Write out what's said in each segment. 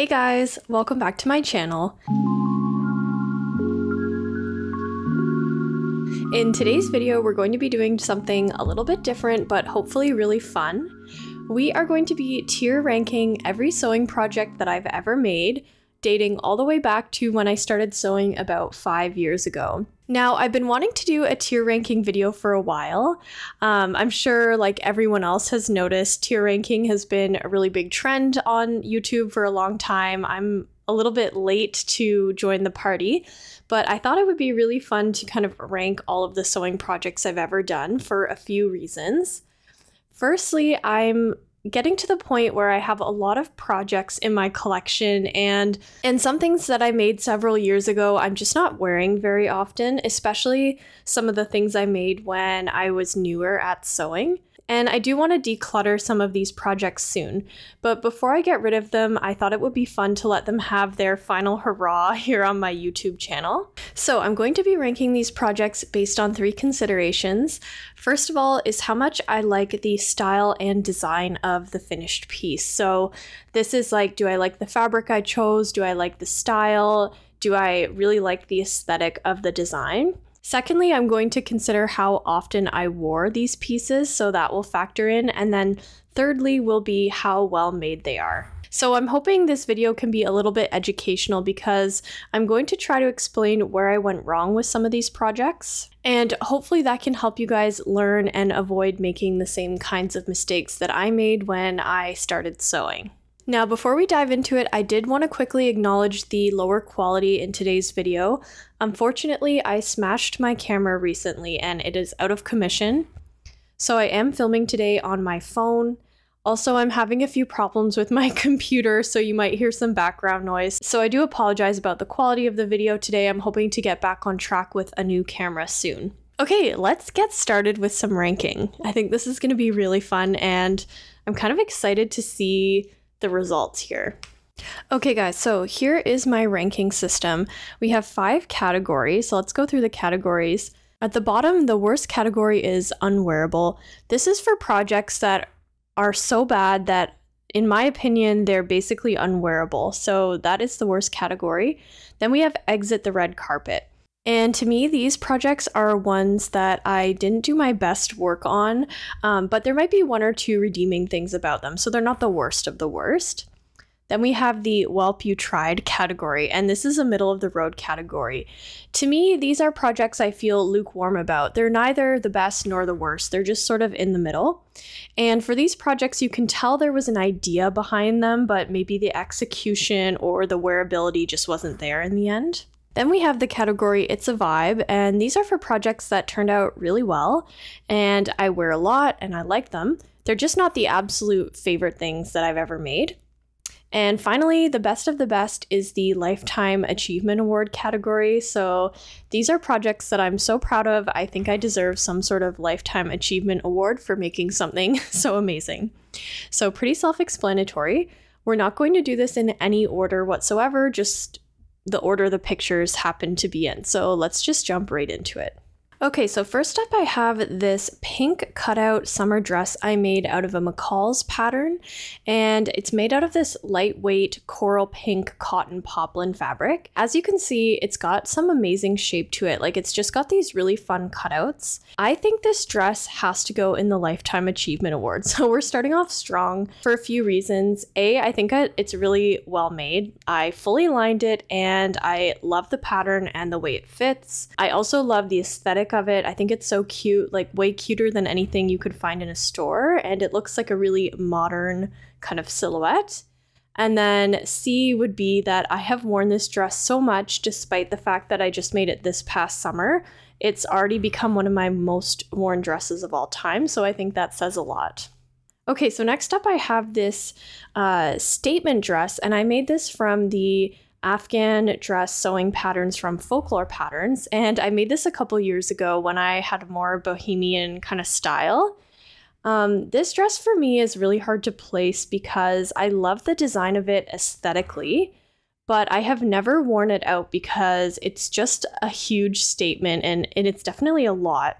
Hey guys, welcome back to my channel. In today's video, we're going to be doing something a little bit different, but hopefully really fun. We are going to be tier ranking every sewing project that I've ever made, dating all the way back to when I started sewing about five years ago. Now, I've been wanting to do a tier ranking video for a while. Um, I'm sure, like everyone else has noticed, tier ranking has been a really big trend on YouTube for a long time. I'm a little bit late to join the party, but I thought it would be really fun to kind of rank all of the sewing projects I've ever done for a few reasons. Firstly, I'm getting to the point where I have a lot of projects in my collection and and some things that I made several years ago I'm just not wearing very often, especially some of the things I made when I was newer at sewing. And I do want to declutter some of these projects soon. But before I get rid of them, I thought it would be fun to let them have their final hurrah here on my YouTube channel. So I'm going to be ranking these projects based on three considerations. First of all, is how much I like the style and design of the finished piece. So this is like, do I like the fabric I chose? Do I like the style? Do I really like the aesthetic of the design? Secondly, I'm going to consider how often I wore these pieces, so that will factor in. And then thirdly will be how well made they are. So I'm hoping this video can be a little bit educational because I'm going to try to explain where I went wrong with some of these projects. And hopefully that can help you guys learn and avoid making the same kinds of mistakes that I made when I started sewing. Now, before we dive into it, I did want to quickly acknowledge the lower quality in today's video. Unfortunately, I smashed my camera recently and it is out of commission. So I am filming today on my phone. Also, I'm having a few problems with my computer, so you might hear some background noise. So I do apologize about the quality of the video today. I'm hoping to get back on track with a new camera soon. Okay, let's get started with some ranking. I think this is going to be really fun and I'm kind of excited to see the results here. Okay, guys, so here is my ranking system. We have five categories, so let's go through the categories. At the bottom, the worst category is unwearable. This is for projects that are so bad that, in my opinion, they're basically unwearable. So that is the worst category. Then we have exit the red carpet. And to me, these projects are ones that I didn't do my best work on, um, but there might be one or two redeeming things about them. So they're not the worst of the worst. Then we have the Whelp You Tried category, and this is a middle of the road category. To me, these are projects I feel lukewarm about. They're neither the best nor the worst, they're just sort of in the middle. And for these projects, you can tell there was an idea behind them, but maybe the execution or the wearability just wasn't there in the end. Then we have the category It's a Vibe, and these are for projects that turned out really well, and I wear a lot and I like them. They're just not the absolute favorite things that I've ever made. And finally, the best of the best is the Lifetime Achievement Award category. So these are projects that I'm so proud of. I think I deserve some sort of Lifetime Achievement Award for making something so amazing. So, pretty self explanatory. We're not going to do this in any order whatsoever, just the order the pictures happen to be in. So let's just jump right into it. Okay, so first up I have this pink cutout summer dress I made out of a McCall's pattern, and it's made out of this lightweight coral pink cotton poplin fabric. As you can see, it's got some amazing shape to it, like it's just got these really fun cutouts. I think this dress has to go in the Lifetime Achievement Award, so we're starting off strong for a few reasons. A, I think it's really well made. I fully lined it, and I love the pattern and the way it fits. I also love the aesthetic of it. I think it's so cute, like way cuter than anything you could find in a store. And it looks like a really modern kind of silhouette. And then C would be that I have worn this dress so much despite the fact that I just made it this past summer. It's already become one of my most worn dresses of all time. So I think that says a lot. Okay, so next up I have this uh, statement dress, and I made this from the Afghan dress sewing patterns from Folkwear Patterns. And I made this a couple years ago when I had a more bohemian kind of style. Um, this dress for me is really hard to place because I love the design of it aesthetically, but I have never worn it out because it's just a huge statement and, and it's definitely a lot.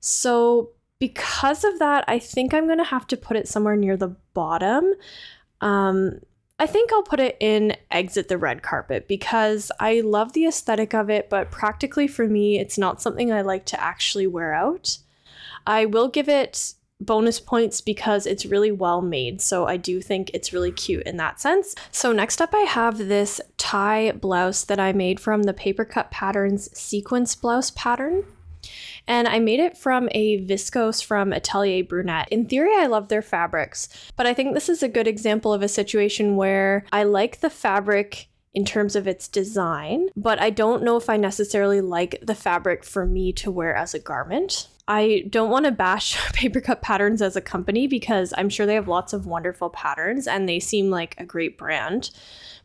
So, because of that, I think I'm going to have to put it somewhere near the bottom. Um, I think I'll put it in Exit the Red Carpet because I love the aesthetic of it, but practically for me, it's not something I like to actually wear out. I will give it bonus points because it's really well made. So I do think it's really cute in that sense. So next up I have this tie blouse that I made from the Paper Cut Patterns sequence blouse pattern. And I made it from a viscose from Atelier Brunette. In theory, I love their fabrics, but I think this is a good example of a situation where I like the fabric in terms of its design, but I don't know if I necessarily like the fabric for me to wear as a garment. I don't want to bash Paper Cut Patterns as a company because I'm sure they have lots of wonderful patterns and they seem like a great brand.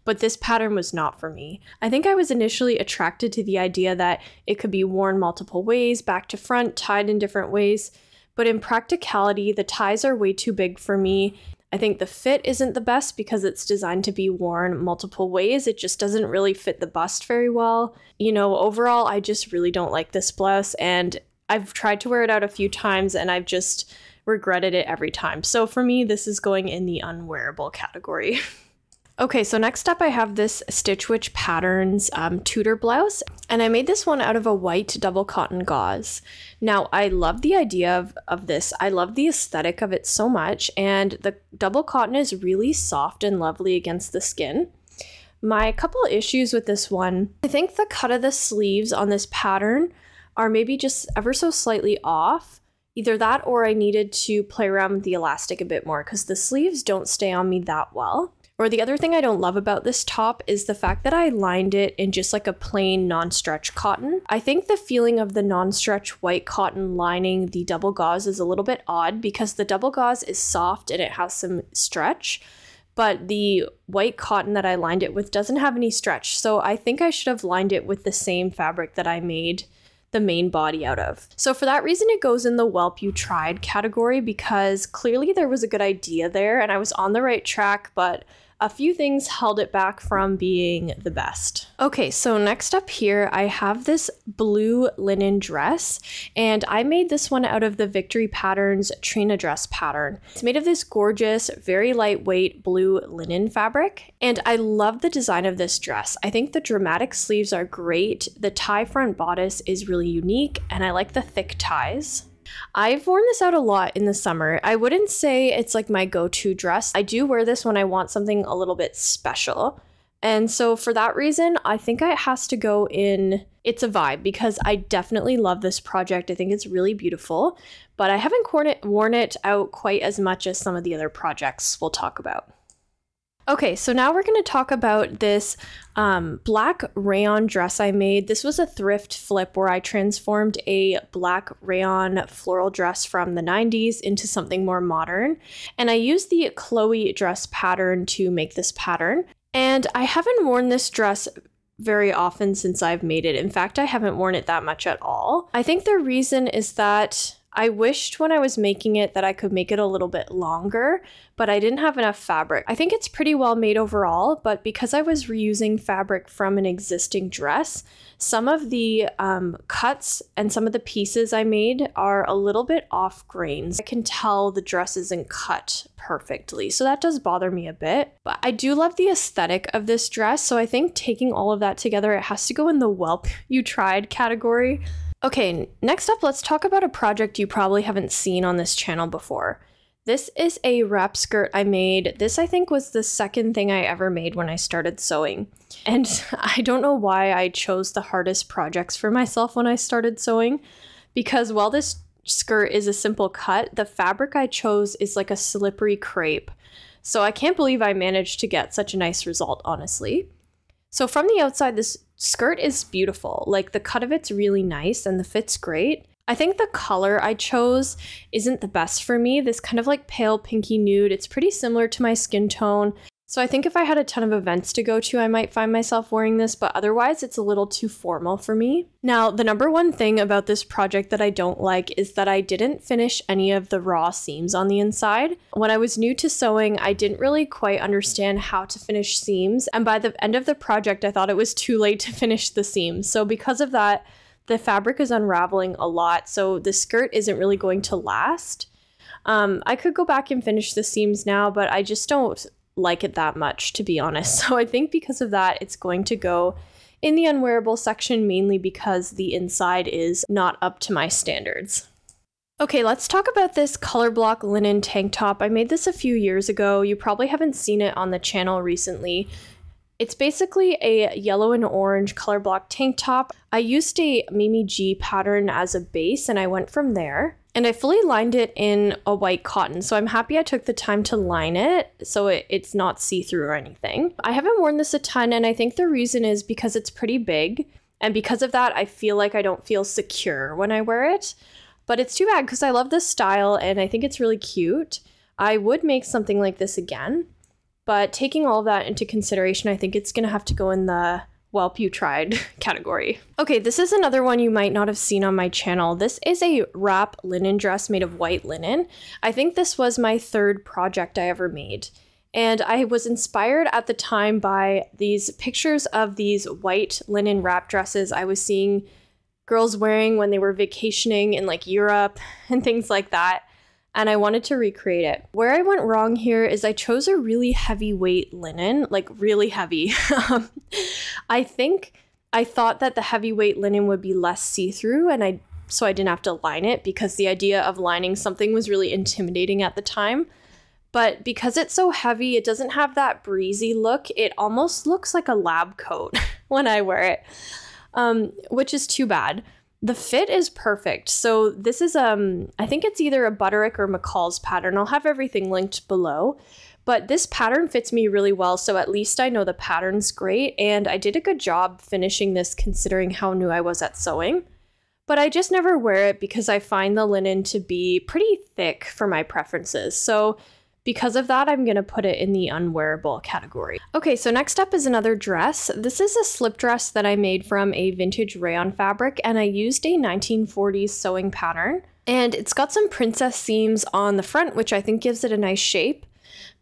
But this pattern was not for me. I think I was initially attracted to the idea that it could be worn multiple ways, back to front, tied in different ways. But in practicality, the ties are way too big for me. I think the fit isn't the best because it's designed to be worn multiple ways. It just doesn't really fit the bust very well. You know, overall, I just really don't like this blouse. And I've tried to wear it out a few times and I've just regretted it every time. So for me, this is going in the unwearable category. okay, so next up I have this Stitch Witch Patterns um, Tudor blouse, and I made this one out of a white double cotton gauze. Now, I love the idea of, of this. I love the aesthetic of it so much, and the double cotton is really soft and lovely against the skin. My couple issues with this one, I think the cut of the sleeves on this pattern are maybe just ever so slightly off. Either that or I needed to play around with the elastic a bit more because the sleeves don't stay on me that well. Or the other thing I don't love about this top is the fact that I lined it in just like a plain non-stretch cotton. I think the feeling of the non-stretch white cotton lining the double gauze is a little bit odd because the double gauze is soft and it has some stretch, but the white cotton that I lined it with doesn't have any stretch. So I think I should have lined it with the same fabric that I made the main body out of. So for that reason, it goes in the whelp you tried category because clearly there was a good idea there and I was on the right track, but a few things held it back from being the best. Okay, so next up here, I have this blue linen dress, and I made this one out of the Victory Patterns Trina dress pattern. It's made of this gorgeous, very lightweight blue linen fabric, and I love the design of this dress. I think the dramatic sleeves are great, the tie front bodice is really unique, and I like the thick ties. I've worn this out a lot in the summer. I wouldn't say it's like my go to dress. I do wear this when I want something a little bit special. And so for that reason, I think it has to go in It's a Vibe because I definitely love this project. I think it's really beautiful, but I haven't worn it, worn it out quite as much as some of the other projects we'll talk about. Okay, so now we're going to talk about this um, black rayon dress I made. This was a thrift flip where I transformed a black rayon floral dress from the 90s into something more modern. And I used the Chloe dress pattern to make this pattern. And I haven't worn this dress very often since I've made it. In fact, I haven't worn it that much at all. I think the reason is that I wished when I was making it that I could make it a little bit longer, but I didn't have enough fabric. I think it's pretty well made overall, but because I was reusing fabric from an existing dress, some of the um, cuts and some of the pieces I made are a little bit off grains. I can tell the dress isn't cut perfectly, so that does bother me a bit. But I do love the aesthetic of this dress, so I think taking all of that together, it has to go in the whelp you tried category. Okay, next up, let's talk about a project you probably haven't seen on this channel before. This is a wrap skirt I made. This, I think, was the second thing I ever made when I started sewing. And I don't know why I chose the hardest projects for myself when I started sewing, because while this skirt is a simple cut, the fabric I chose is like a slippery crepe. So I can't believe I managed to get such a nice result, honestly. So from the outside, this skirt is beautiful. Like the cut of it's really nice and the fit's great. I think the color I chose isn't the best for me. This kind of like pale pinky nude. It's pretty similar to my skin tone. So I think if I had a ton of events to go to, I might find myself wearing this, but otherwise it's a little too formal for me. Now, the number one thing about this project that I don't like is that I didn't finish any of the raw seams on the inside. When I was new to sewing, I didn't really quite understand how to finish seams, and by the end of the project, I thought it was too late to finish the seams. So because of that, the fabric is unraveling a lot, so the skirt isn't really going to last. Um, I could go back and finish the seams now, but I just don't like it that much, to be honest. So I think because of that, it's going to go in the unwearable section mainly because the inside is not up to my standards. Okay, let's talk about this color block linen tank top. I made this a few years ago. You probably haven't seen it on the channel recently. It's basically a yellow and orange color block tank top. I used a Mimi G pattern as a base and I went from there. And I fully lined it in a white cotton, so I'm happy I took the time to line it so it, it's not see-through or anything. I haven't worn this a ton, and I think the reason is because it's pretty big, and because of that, I feel like I don't feel secure when I wear it. But it's too bad because I love this style and I think it's really cute. I would make something like this again, but taking all of that into consideration, I think it's gonna have to go in the Welp You Tried category. Okay, this is another one you might not have seen on my channel. This is a wrap linen dress made of white linen. I think this was my third project I ever made. And I was inspired at the time by these pictures of these white linen wrap dresses I was seeing girls wearing when they were vacationing in like Europe and things like that and I wanted to recreate it. Where I went wrong here is I chose a really heavyweight linen, like really heavy. I think I thought that the heavyweight linen would be less see-through and I so I didn't have to line it because the idea of lining something was really intimidating at the time. But because it's so heavy, it doesn't have that breezy look. It almost looks like a lab coat when I wear it, um, which is too bad. The fit is perfect. So this is um I think it's either a Butterick or McCall's pattern. I'll have everything linked below. But this pattern fits me really well, so at least I know the pattern's great, and I did a good job finishing this considering how new I was at sewing. But I just never wear it because I find the linen to be pretty thick for my preferences. So because of that, I'm going to put it in the unwearable category. Okay, so next up is another dress. This is a slip dress that I made from a vintage rayon fabric, and I used a 1940s sewing pattern. And it's got some princess seams on the front, which I think gives it a nice shape.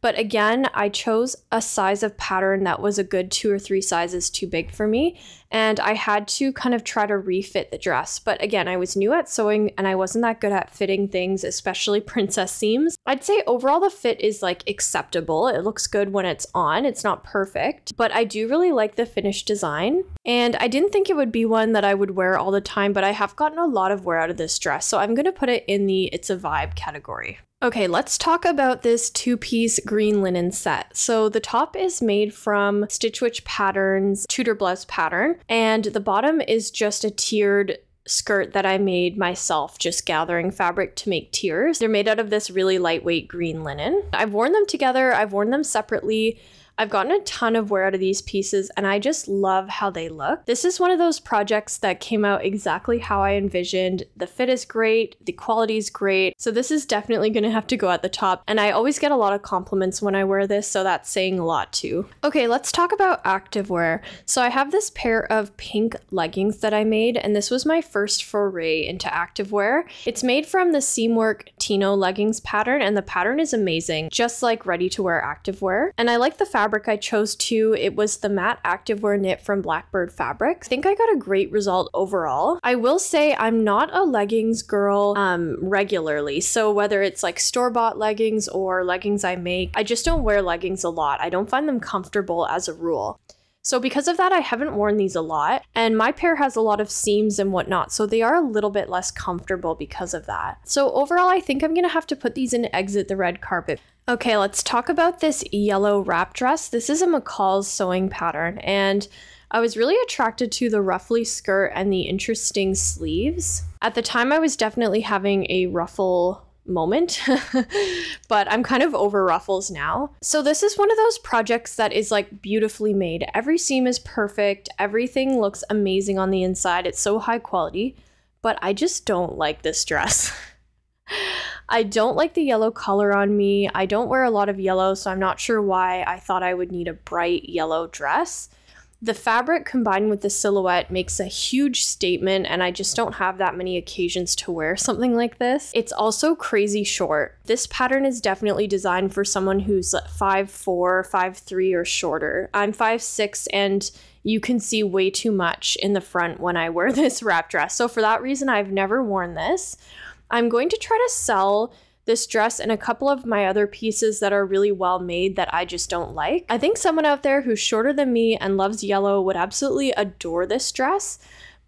But again, I chose a size of pattern that was a good two or three sizes too big for me. And I had to kind of try to refit the dress. But again, I was new at sewing and I wasn't that good at fitting things, especially princess seams. I'd say overall the fit is like acceptable. It looks good when it's on. It's not perfect, but I do really like the finished design. And I didn't think it would be one that I would wear all the time, but I have gotten a lot of wear out of this dress. So I'm going to put it in the it's a vibe category. Okay, let's talk about this two-piece green linen set. So the top is made from Stitch Witch Patterns Tudor blouse pattern, and the bottom is just a tiered skirt that I made myself, just gathering fabric to make tiers. They're made out of this really lightweight green linen. I've worn them together, I've worn them separately. I've gotten a ton of wear out of these pieces and I just love how they look. This is one of those projects that came out exactly how I envisioned. The fit is great, the quality is great. So this is definitely going to have to go at the top. And I always get a lot of compliments when I wear this, so that's saying a lot too. Okay, let's talk about activewear. So I have this pair of pink leggings that I made and this was my first foray into activewear. It's made from the Seamwork Tino leggings pattern and the pattern is amazing, just like ready to wear activewear. And I like the fabric fabric I chose too. It was the matte activewear knit from Blackbird Fabrics. I think I got a great result overall. I will say I'm not a leggings girl um, regularly. So whether it's like store-bought leggings or leggings I make, I just don't wear leggings a lot. I don't find them comfortable as a rule. So because of that, I haven't worn these a lot. And my pair has a lot of seams and whatnot, so they are a little bit less comfortable because of that. So overall, I think I'm gonna have to put these in Exit the Red Carpet. Okay, let's talk about this yellow wrap dress. This is a McCall's sewing pattern, and I was really attracted to the ruffly skirt and the interesting sleeves. At the time, I was definitely having a ruffle moment, but I'm kind of over ruffles now. So this is one of those projects that is like beautifully made. Every seam is perfect. Everything looks amazing on the inside. It's so high quality, but I just don't like this dress. I don't like the yellow color on me. I don't wear a lot of yellow, so I'm not sure why I thought I would need a bright yellow dress. The fabric combined with the silhouette makes a huge statement, and I just don't have that many occasions to wear something like this. It's also crazy short. This pattern is definitely designed for someone who's 5'4, 5'3, or shorter. I'm 5'6, and you can see way too much in the front when I wear this wrap dress. So, for that reason, I've never worn this. I'm going to try to sell this dress and a couple of my other pieces that are really well made that I just don't like. I think someone out there who's shorter than me and loves yellow would absolutely adore this dress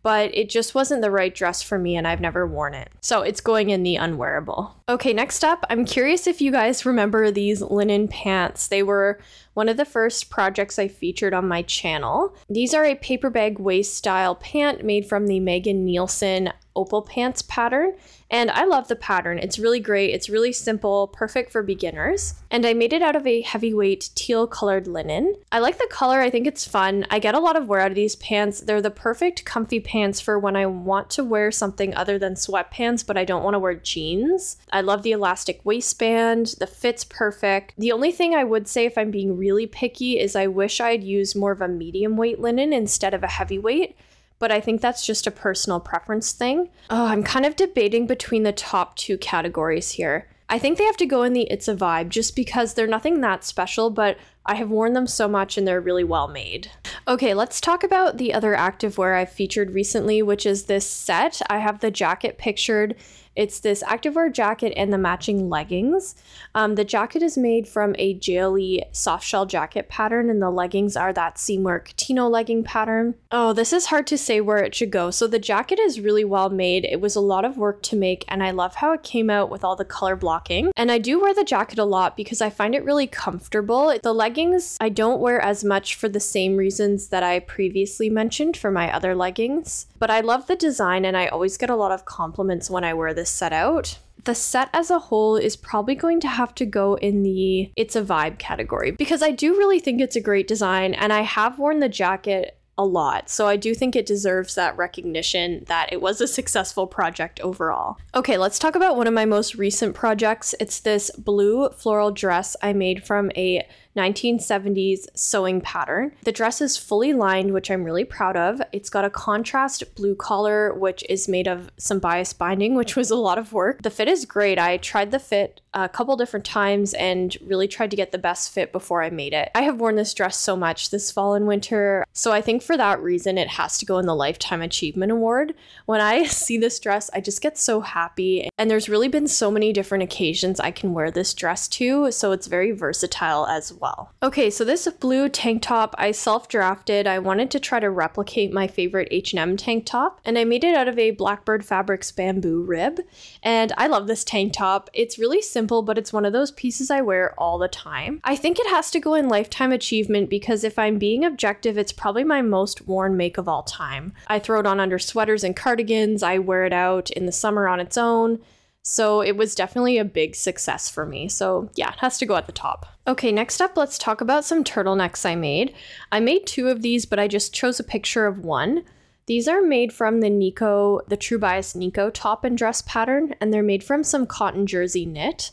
but it just wasn't the right dress for me and I've never worn it. So it's going in the unwearable. Okay, next up, I'm curious if you guys remember these linen pants. They were one of the first projects I featured on my channel. These are a paper bag waist style pant made from the Megan Nielsen opal pants pattern and I love the pattern. It's really great. It's really simple, perfect for beginners. And I made it out of a heavyweight teal colored linen. I like the color. I think it's fun. I get a lot of wear out of these pants. They're the perfect comfy pants for when I want to wear something other than sweatpants, but I don't want to wear jeans. I love the elastic waistband. The fit's perfect. The only thing I would say if I'm being really picky is I wish I'd used more of a medium weight linen instead of a heavyweight but I think that's just a personal preference thing. Oh, I'm kind of debating between the top two categories here. I think they have to go in the It's a Vibe just because they're nothing that special, but I have worn them so much and they're really well made. Okay, let's talk about the other activewear I've featured recently, which is this set. I have the jacket pictured it's this activewear jacket and the matching leggings. Um, the jacket is made from a Jalie soft shell jacket pattern, and the leggings are that seamwork Tino legging pattern. Oh, this is hard to say where it should go. So the jacket is really well made. It was a lot of work to make, and I love how it came out with all the color blocking. And I do wear the jacket a lot because I find it really comfortable. The leggings I don't wear as much for the same reasons that I previously mentioned for my other leggings. But I love the design, and I always get a lot of compliments when I wear this set out. The set as a whole is probably going to have to go in the it's a vibe category because I do really think it's a great design and I have worn the jacket a lot. So I do think it deserves that recognition that it was a successful project overall. Okay, let's talk about one of my most recent projects. It's this blue floral dress I made from a 1970s sewing pattern. The dress is fully lined, which I'm really proud of. It's got a contrast blue collar, which is made of some bias binding, which was a lot of work. The fit is great. I tried the fit a couple different times and really tried to get the best fit before I made it. I have worn this dress so much this fall and winter, so I think for that reason it has to go in the Lifetime Achievement Award. When I see this dress, I just get so happy, and there's really been so many different occasions I can wear this dress to, so it's very versatile as well. Okay, so this blue tank top I self-drafted. I wanted to try to replicate my favorite H&M tank top, and I made it out of a Blackbird Fabrics bamboo rib, and I love this tank top. It's really simple simple, but it's one of those pieces I wear all the time. I think it has to go in Lifetime Achievement because if I'm being objective, it's probably my most worn make of all time. I throw it on under sweaters and cardigans, I wear it out in the summer on its own. So it was definitely a big success for me. So yeah, it has to go at the top. Okay, next up, let's talk about some turtlenecks I made. I made two of these, but I just chose a picture of one. These are made from the Nikko, the True Bias Nikko top and dress pattern, and they're made from some cotton jersey knit.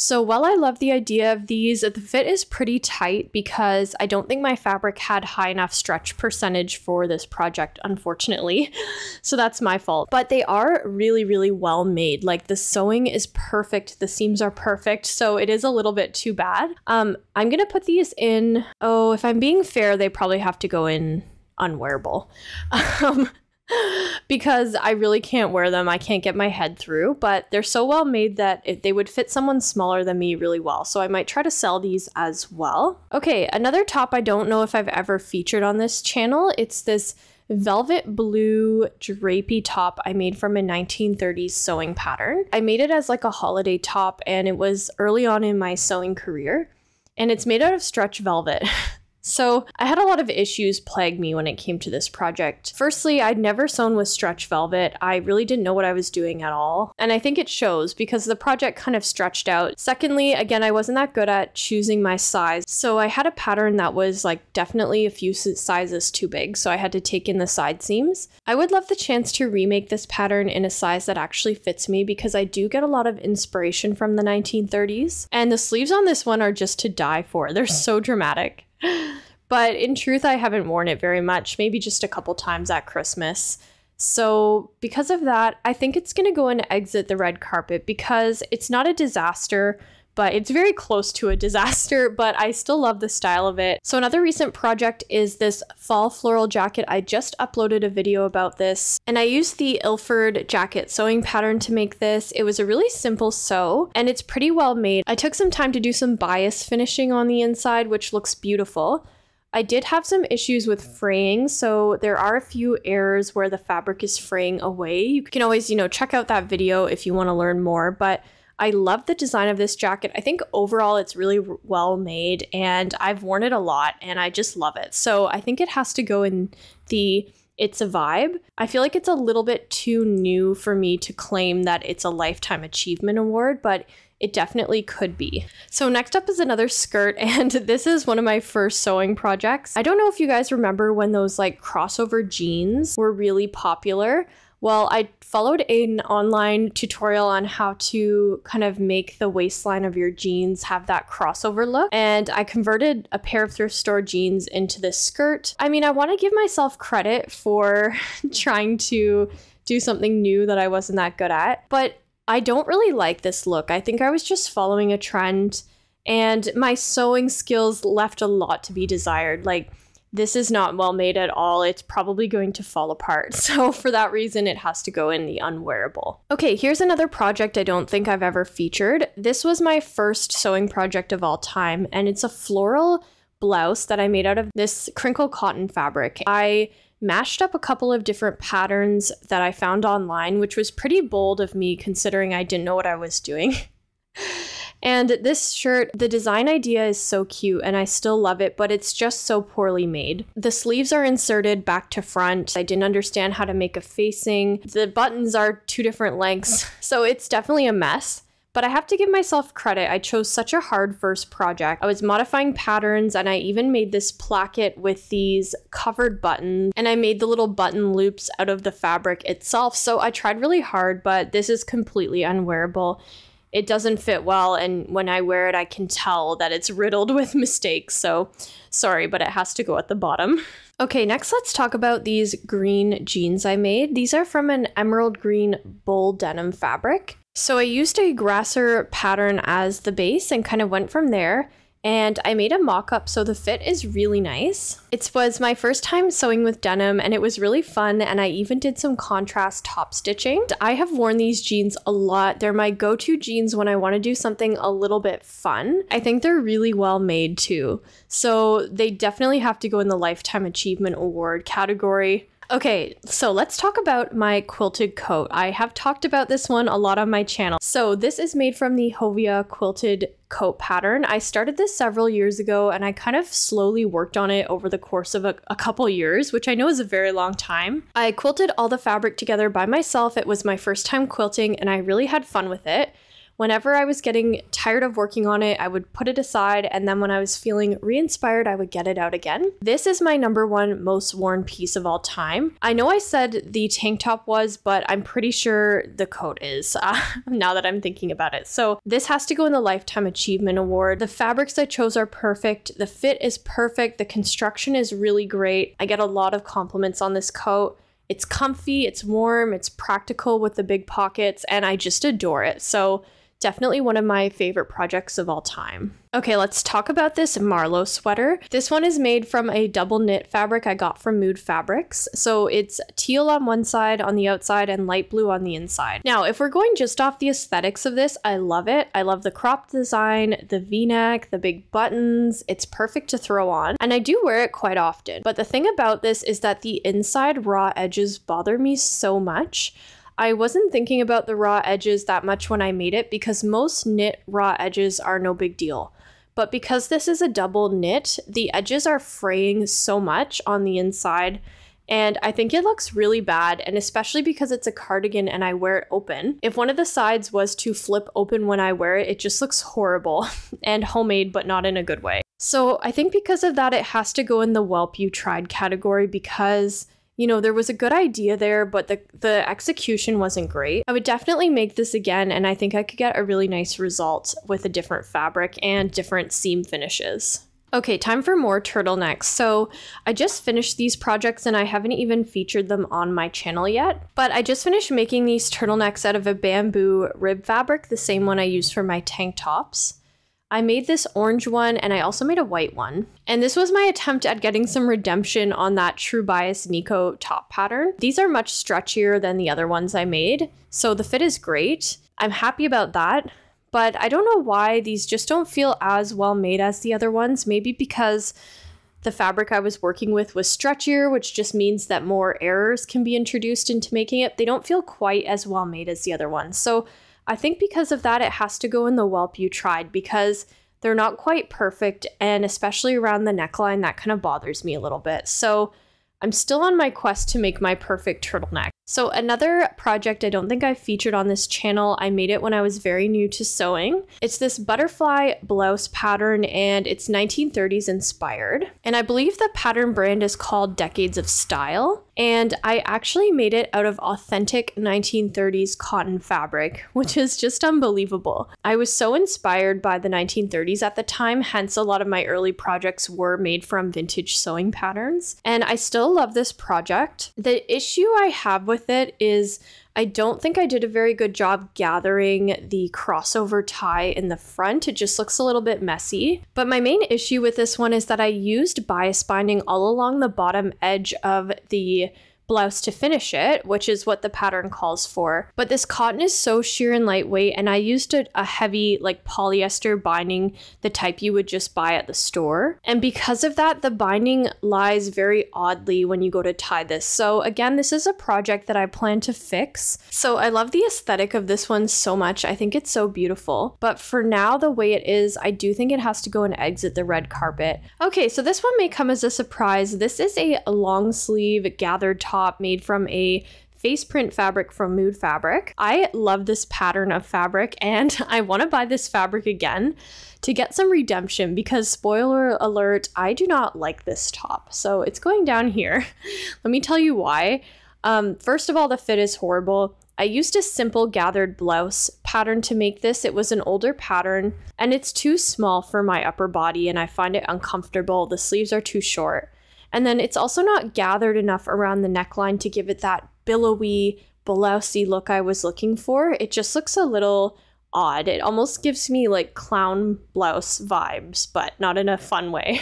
So while I love the idea of these, the fit is pretty tight because I don't think my fabric had high enough stretch percentage for this project, unfortunately. So that's my fault. But they are really, really well made. Like the sewing is perfect, the seams are perfect, so it is a little bit too bad. Um, I'm gonna put these in, oh, if I'm being fair, they probably have to go in unwearable. Um, because I really can't wear them. I can't get my head through, but they're so well made that it, they would fit someone smaller than me really well. So I might try to sell these as well. Okay, another top I don't know if I've ever featured on this channel. It's this velvet blue drapey top I made from a 1930s sewing pattern. I made it as like a holiday top and it was early on in my sewing career. And it's made out of stretch velvet. So, I had a lot of issues plague me when it came to this project. Firstly, I'd never sewn with stretch velvet. I really didn't know what I was doing at all. And I think it shows because the project kind of stretched out. Secondly, again, I wasn't that good at choosing my size. So, I had a pattern that was like definitely a few sizes too big. So, I had to take in the side seams. I would love the chance to remake this pattern in a size that actually fits me because I do get a lot of inspiration from the 1930s. And the sleeves on this one are just to die for. They're so dramatic. But in truth, I haven't worn it very much, maybe just a couple times at Christmas. So, because of that, I think it's going to go and exit the red carpet because it's not a disaster, but it's very close to a disaster, but I still love the style of it. So another recent project is this fall floral jacket. I just uploaded a video about this and I used the Ilford jacket sewing pattern to make this. It was a really simple sew and it's pretty well made. I took some time to do some bias finishing on the inside, which looks beautiful. I did have some issues with fraying, so there are a few errors where the fabric is fraying away. You can always, you know, check out that video if you want to learn more, but I love the design of this jacket. I think overall it's really well made and I've worn it a lot and I just love it. So I think it has to go in the it's a vibe. I feel like it's a little bit too new for me to claim that it's a lifetime achievement award, but it definitely could be. So next up is another skirt and this is one of my first sewing projects. I don't know if you guys remember when those like crossover jeans were really popular. Well, I followed an online tutorial on how to kind of make the waistline of your jeans have that crossover look, and I converted a pair of thrift store jeans into this skirt. I mean, I want to give myself credit for trying to do something new that I wasn't that good at, but I don't really like this look. I think I was just following a trend, and my sewing skills left a lot to be desired. Like, this is not well made at all. It's probably going to fall apart. So, for that reason, it has to go in the unwearable. Okay, here's another project I don't think I've ever featured. This was my first sewing project of all time, and it's a floral blouse that I made out of this crinkle cotton fabric. I mashed up a couple of different patterns that I found online, which was pretty bold of me considering I didn't know what I was doing. And this shirt, the design idea is so cute and I still love it, but it's just so poorly made. The sleeves are inserted back to front. I didn't understand how to make a facing. The buttons are two different lengths, so it's definitely a mess. But I have to give myself credit. I chose such a hard first project. I was modifying patterns and I even made this placket with these covered buttons and I made the little button loops out of the fabric itself. So I tried really hard, but this is completely unwearable it doesn't fit well and when I wear it I can tell that it's riddled with mistakes. So sorry, but it has to go at the bottom. Okay, next let's talk about these green jeans I made. These are from an emerald green bull denim fabric. So I used a grasser pattern as the base and kind of went from there and I made a mock-up so the fit is really nice. It was my first time sewing with denim and it was really fun and I even did some contrast top stitching. I have worn these jeans a lot. They're my go-to jeans when I want to do something a little bit fun. I think they're really well made too. So they definitely have to go in the Lifetime Achievement Award category. Okay, so let's talk about my quilted coat. I have talked about this one a lot on my channel. So this is made from the Hovia quilted coat pattern. I started this several years ago and I kind of slowly worked on it over the course of a, a couple years, which I know is a very long time. I quilted all the fabric together by myself. It was my first time quilting and I really had fun with it. Whenever I was getting tired of working on it, I would put it aside, and then when I was feeling re inspired, I would get it out again. This is my number one most worn piece of all time. I know I said the tank top was, but I'm pretty sure the coat is uh, now that I'm thinking about it. So this has to go in the Lifetime Achievement Award. The fabrics I chose are perfect, the fit is perfect, the construction is really great. I get a lot of compliments on this coat. It's comfy, it's warm, it's practical with the big pockets, and I just adore it. So Definitely one of my favorite projects of all time. Okay, let's talk about this Marlo sweater. This one is made from a double knit fabric I got from Mood Fabrics. So it's teal on one side on the outside and light blue on the inside. Now, if we're going just off the aesthetics of this, I love it. I love the crop design, the v-neck, the big buttons. It's perfect to throw on and I do wear it quite often. But the thing about this is that the inside raw edges bother me so much. I wasn't thinking about the raw edges that much when I made it because most knit raw edges are no big deal. But because this is a double knit, the edges are fraying so much on the inside and I think it looks really bad, and especially because it's a cardigan and I wear it open. If one of the sides was to flip open when I wear it, it just looks horrible and homemade, but not in a good way. So I think because of that, it has to go in the whelp you tried category because you know, there was a good idea there, but the, the execution wasn't great. I would definitely make this again, and I think I could get a really nice result with a different fabric and different seam finishes. Okay, time for more turtlenecks. So I just finished these projects and I haven't even featured them on my channel yet, but I just finished making these turtlenecks out of a bamboo rib fabric, the same one I use for my tank tops. I made this orange one and I also made a white one. And this was my attempt at getting some redemption on that True Bias Nikko top pattern. These are much stretchier than the other ones I made, so the fit is great. I'm happy about that, but I don't know why these just don't feel as well made as the other ones. Maybe because the fabric I was working with was stretchier, which just means that more errors can be introduced into making it. They don't feel quite as well made as the other ones. So I think because of that, it has to go in the whelp you tried because they're not quite perfect. And especially around the neckline, that kind of bothers me a little bit. So I'm still on my quest to make my perfect turtleneck. So another project I don't think I've featured on this channel, I made it when I was very new to sewing. It's this butterfly blouse pattern and it's 1930s inspired. And I believe the pattern brand is called Decades of Style. And I actually made it out of authentic 1930s cotton fabric, which is just unbelievable. I was so inspired by the 1930s at the time, hence a lot of my early projects were made from vintage sewing patterns. And I still love this project. The issue I have with it is I don't think I did a very good job gathering the crossover tie in the front. It just looks a little bit messy. But my main issue with this one is that I used bias binding all along the bottom edge of the blouse to finish it, which is what the pattern calls for. But this cotton is so sheer and lightweight, and I used a, a, heavy, like polyester binding, the type you would just buy at the store. And because of that, the binding lies very oddly when you go to tie this. So, again, this is a project that I plan to fix. So, I love the aesthetic of this one so much. I think it's so beautiful. But for now, the way it is, I do think it has to go and exit the red carpet. Okay, so this one may come as a surprise. This is a long sleeve gathered top top made from a face print fabric from Mood Fabric. I love this pattern of fabric and I want to buy this fabric again to get some redemption because spoiler alert, I do not like this top. So it's going down here. Let me tell you why. Um, first of all, the fit is horrible. I used a simple gathered blouse pattern to make this. It was an older pattern and it's too small for my upper body and I find it uncomfortable. The sleeves are too short. And then it's also not gathered enough around the neckline to give it that billowy, blousey look I was looking for. It just looks a little odd. It almost gives me like clown blouse vibes, but not in a fun way.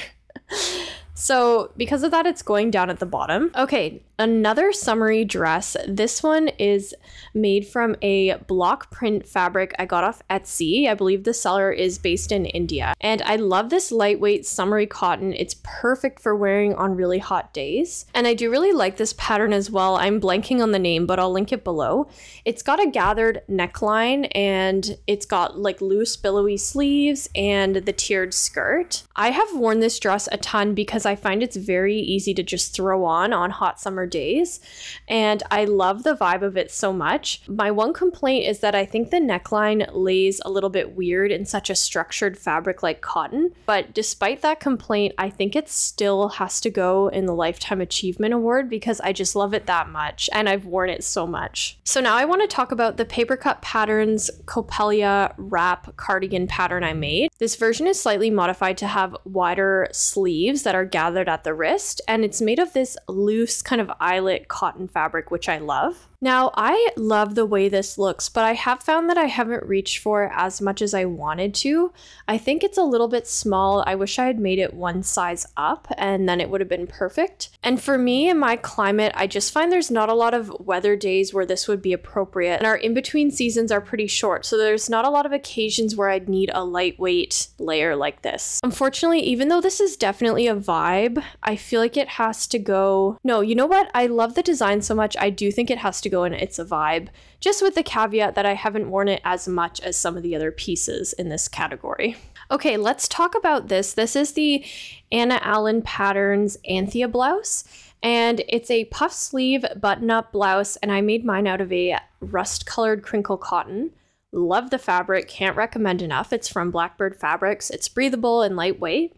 so, because of that, it's going down at the bottom. Okay, Another summery dress. This one is made from a block print fabric I got off Etsy. I believe the seller is based in India. And I love this lightweight summery cotton. It's perfect for wearing on really hot days. And I do really like this pattern as well. I'm blanking on the name, but I'll link it below. It's got a gathered neckline and it's got like loose billowy sleeves and the tiered skirt. I have worn this dress a ton because I find it's very easy to just throw on on hot summer days. And I love the vibe of it so much. My one complaint is that I think the neckline lays a little bit weird in such a structured fabric like cotton. But despite that complaint, I think it still has to go in the Lifetime Achievement Award because I just love it that much and I've worn it so much. So now I want to talk about the Paper Cut Patterns Coppelia wrap cardigan pattern I made. This version is slightly modified to have wider sleeves that are gathered at the wrist and it's made of this loose kind of eyelet cotton fabric, which I love. Now, I love the way this looks, but I have found that I haven't reached for it as much as I wanted to. I think it's a little bit small. I wish I had made it one size up and then it would have been perfect. And for me in my climate, I just find there's not a lot of weather days where this would be appropriate. And our in between seasons are pretty short, so there's not a lot of occasions where I'd need a lightweight layer like this. Unfortunately, even though this is definitely a vibe, I feel like it has to go. No, you know what? I love the design so much, I do think it has to go and it's a vibe, just with the caveat that I haven't worn it as much as some of the other pieces in this category. Okay, let's talk about this. This is the Anna Allen Patterns Anthea blouse, and it's a puff sleeve button up blouse, and I made mine out of a rust colored crinkle cotton. Love the fabric, can't recommend enough. It's from Blackbird Fabrics. It's breathable and lightweight.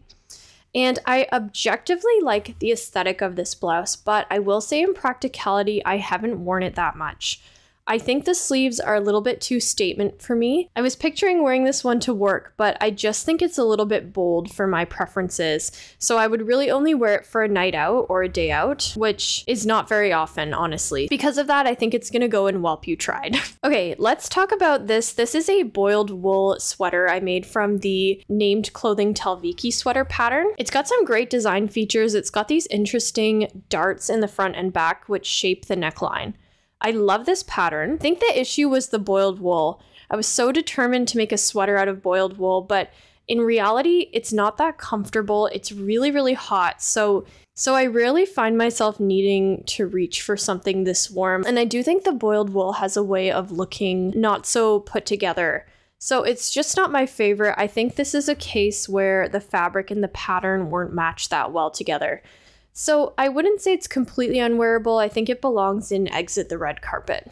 And I objectively like the aesthetic of this blouse, but I will say in practicality, I haven't worn it that much. I think the sleeves are a little bit too statement for me. I was picturing wearing this one to work, but I just think it's a little bit bold for my preferences. So I would really only wear it for a night out or a day out, which is not very often, honestly. Because of that, I think it's gonna go in Whelp You Tried. okay, let's talk about this. This is a boiled wool sweater I made from the named clothing Talvikki sweater pattern. It's got some great design features. It's got these interesting darts in the front and back, which shape the neckline. I love this pattern. I think the issue was the boiled wool. I was so determined to make a sweater out of boiled wool, but in reality, it's not that comfortable. It's really, really hot. So, so I rarely find myself needing to reach for something this warm. And I do think the boiled wool has a way of looking not so put together. So it's just not my favorite. I think this is a case where the fabric and the pattern weren't matched that well together. So I wouldn't say it's completely unwearable. I think it belongs in Exit the Red Carpet.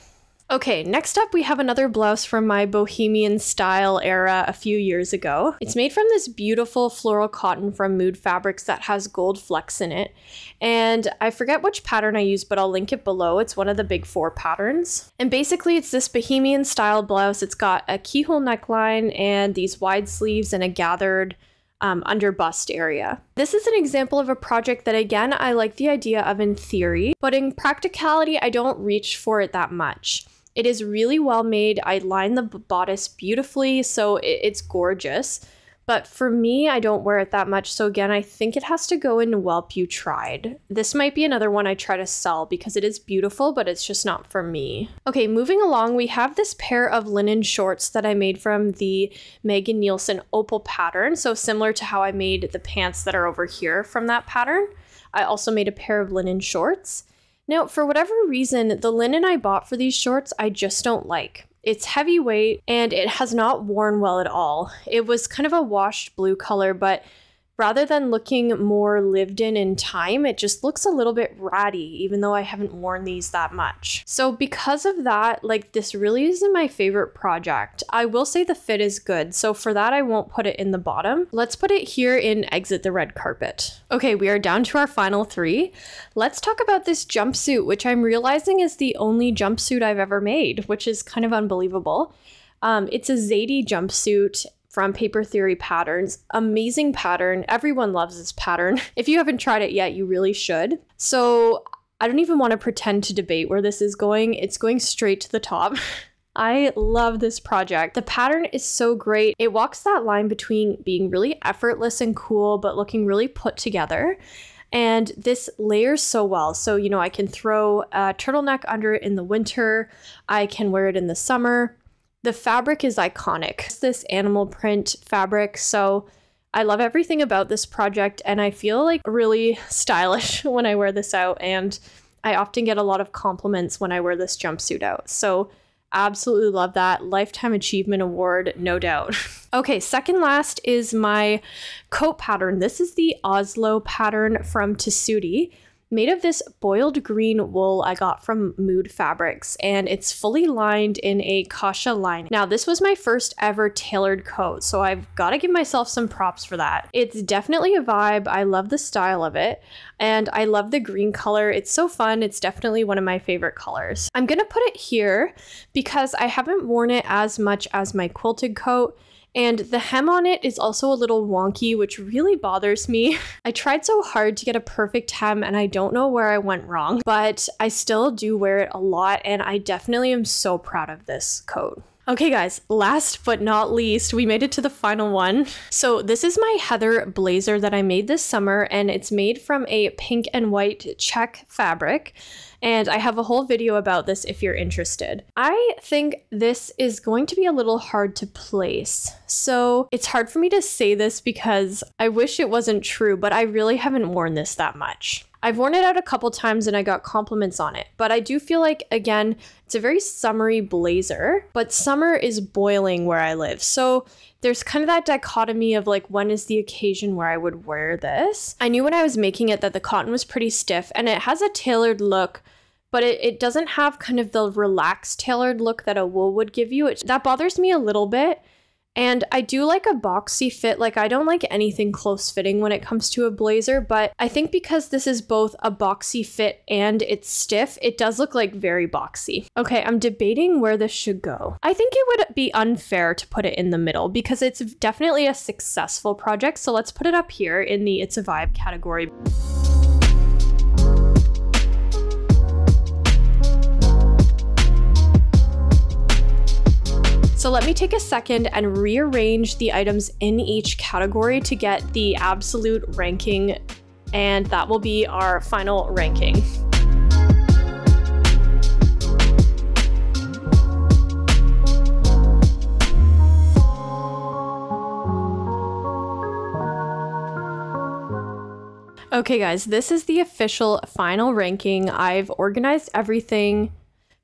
Okay, next up we have another blouse from my bohemian style era a few years ago. It's made from this beautiful floral cotton from Mood Fabrics that has gold flecks in it. And I forget which pattern I used, but I'll link it below. It's one of the big four patterns. And basically it's this bohemian style blouse. It's got a keyhole neckline and these wide sleeves and a gathered um, under bust area. This is an example of a project that again, I like the idea of in theory, but in practicality, I don't reach for it that much. It is really well made. I line the bodice beautifully, so it's gorgeous. But for me, I don't wear it that much. So again, I think it has to go in Whelp You Tried. This might be another one I try to sell because it is beautiful, but it's just not for me. Okay, moving along, we have this pair of linen shorts that I made from the Megan Nielsen Opal pattern. So similar to how I made the pants that are over here from that pattern. I also made a pair of linen shorts. Now, for whatever reason, the linen I bought for these shorts, I just don't like. It's heavyweight and it has not worn well at all. It was kind of a washed blue color, but rather than looking more lived in in time, it just looks a little bit ratty, even though I haven't worn these that much. So because of that, like this really isn't my favorite project. I will say the fit is good, so for that I won't put it in the bottom. Let's put it here in Exit the Red Carpet. Okay, we are down to our final three. Let's talk about this jumpsuit, which I'm realizing is the only jumpsuit I've ever made, which is kind of unbelievable. Um, it's a Zadie jumpsuit from Paper Theory Patterns. Amazing pattern. Everyone loves this pattern. If you haven't tried it yet, you really should. So I don't even want to pretend to debate where this is going. It's going straight to the top. I love this project. The pattern is so great. It walks that line between being really effortless and cool, but looking really put together. And this layers so well. So, you know, I can throw a turtleneck under it in the winter, I can wear it in the summer. The fabric is iconic. It's this animal print fabric, so I love everything about this project and I feel like really stylish when I wear this out and I often get a lot of compliments when I wear this jumpsuit out. So absolutely love that. Lifetime Achievement Award, no doubt. okay, second last is my coat pattern. This is the Oslo pattern from Tessuti made of this boiled green wool I got from Mood Fabrics, and it's fully lined in a Kasha lining. Now, this was my first ever tailored coat, so I've got to give myself some props for that. It's definitely a vibe. I love the style of it, and I love the green color. It's so fun. It's definitely one of my favorite colors. I'm gonna put it here because I haven't worn it as much as my quilted coat, and the hem on it is also a little wonky, which really bothers me. I tried so hard to get a perfect hem and I don't know where I went wrong, but I still do wear it a lot and I definitely am so proud of this coat. Okay, guys, last but not least, we made it to the final one. So, this is my Heather blazer that I made this summer, and it's made from a pink and white check fabric and I have a whole video about this if you're interested. I think this is going to be a little hard to place. So it's hard for me to say this because I wish it wasn't true, but I really haven't worn this that much. I've worn it out a couple times and I got compliments on it, but I do feel like, again, it's a very summery blazer, but summer is boiling where I live. So there's kind of that dichotomy of like, when is the occasion where I would wear this? I knew when I was making it that the cotton was pretty stiff and it has a tailored look but it, it doesn't have kind of the relaxed tailored look that a wool would give you. It, that bothers me a little bit. And I do like a boxy fit. Like, I don't like anything close fitting when it comes to a blazer, but I think because this is both a boxy fit and it's stiff, it does look like very boxy. Okay, I'm debating where this should go. I think it would be unfair to put it in the middle because it's definitely a successful project. So let's put it up here in the It's a Vibe category. So let me take a second and rearrange the items in each category to get the absolute ranking, and that will be our final ranking. Okay, guys, this is the official final ranking. I've organized everything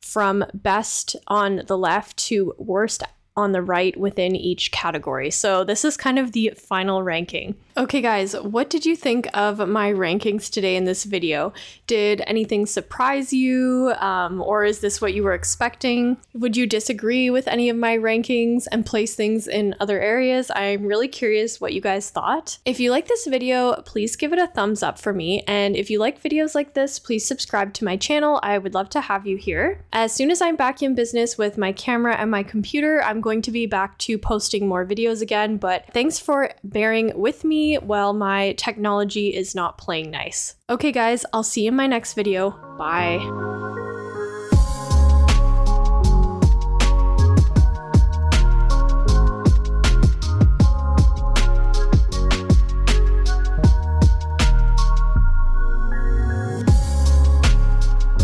from best on the left to worst on the right within each category. So this is kind of the final ranking. Okay guys, what did you think of my rankings today in this video? Did anything surprise you? Um, or is this what you were expecting? Would you disagree with any of my rankings and place things in other areas? I'm really curious what you guys thought. If you like this video, please give it a thumbs up for me. And if you like videos like this, please subscribe to my channel. I would love to have you here. As soon as I'm back in business with my camera and my computer, I'm going to be back to posting more videos again, but thanks for bearing with me while my technology is not playing nice. Okay guys, I'll see you in my next video. Bye.